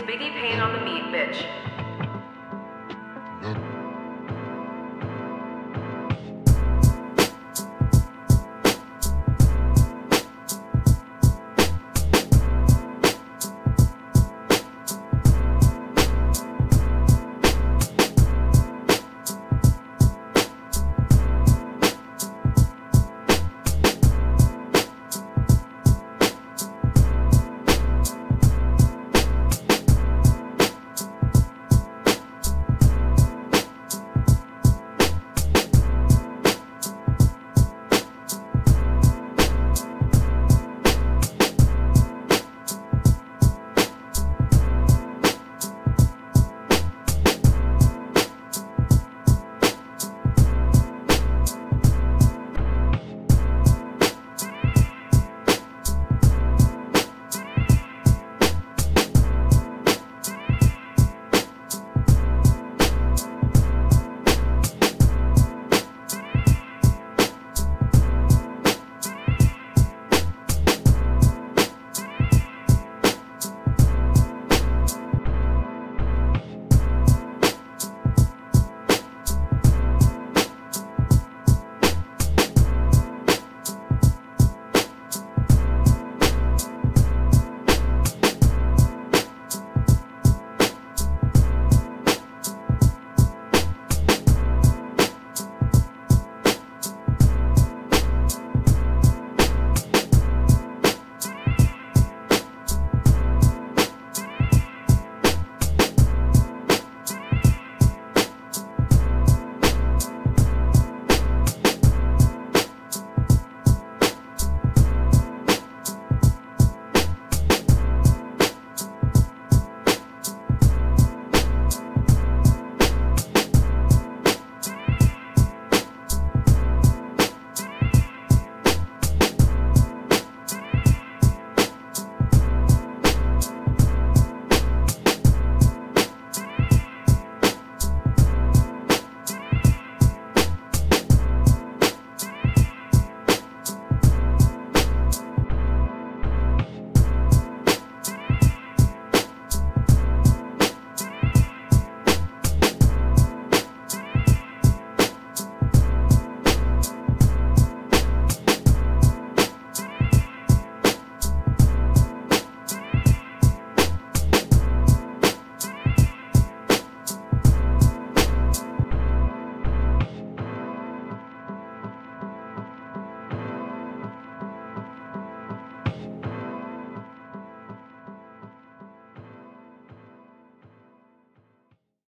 It's Biggie Payne on the meat, bitch.